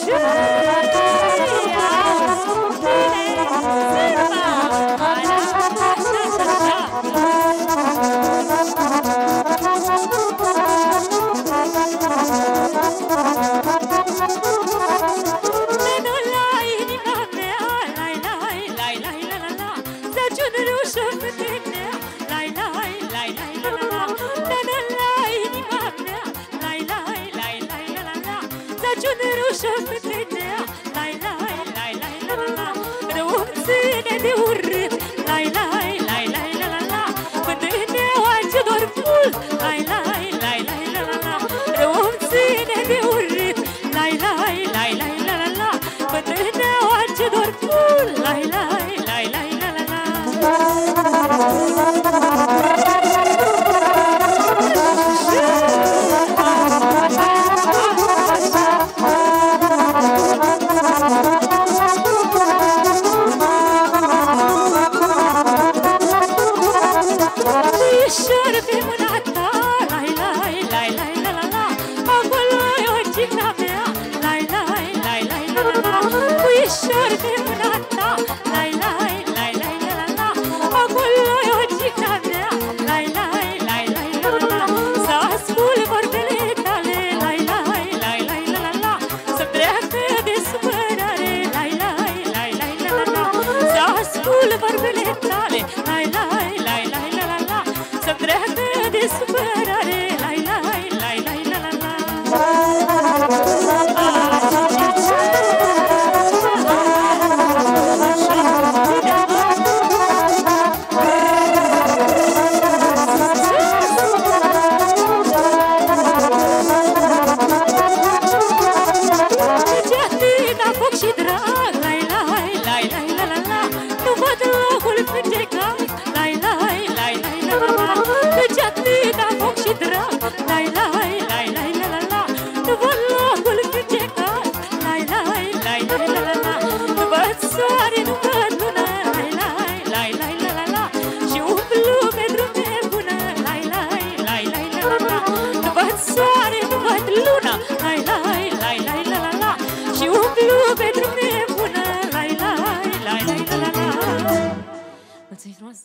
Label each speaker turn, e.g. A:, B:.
A: Shoot! niciun rușă Mășor pe mâna ta Lai, lai, lai, lai, la, la la, Acolo e o ciclapă soare nu văd lună Lai, lai, lai, lai, la, la, la Și umplu pe drume bună Lai, lai, lai, lai, la, la, la Nu văd soare, nu văd luna Lai, lai, lai, lai, la, la, la Și umplu pe drume bună Lai, lai, lai, lai, la, la, la Mulțumim frumos!